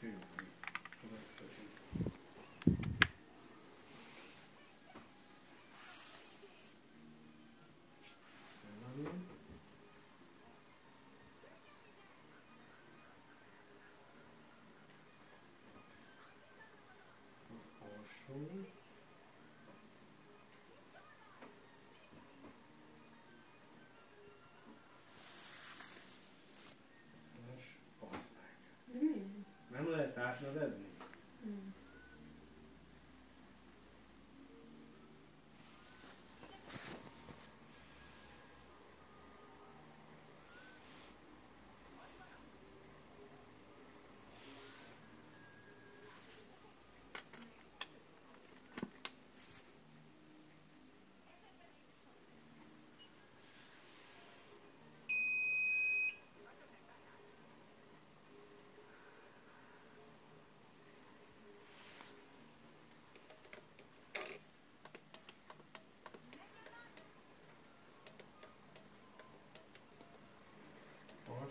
fő következő. Felállni. 嗯。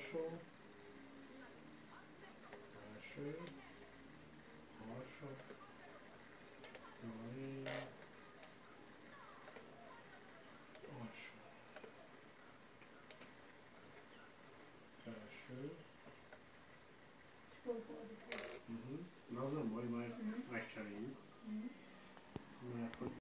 És pont fordítva. Uh-huh. Na az nem baj, majd Mhm. megcseréljük. Mhm.